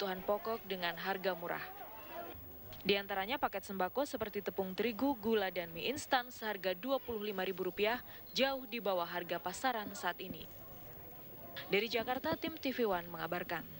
kebutuhan pokok dengan harga murah. Di antaranya paket sembako seperti tepung terigu, gula, dan mie instan seharga Rp25.000 jauh di bawah harga pasaran saat ini. Dari Jakarta, tim TV One mengabarkan.